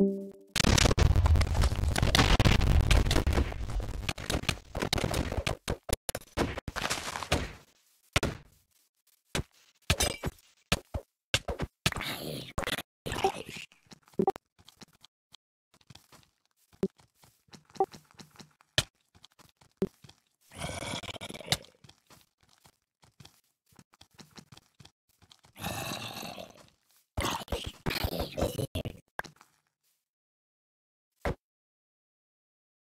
you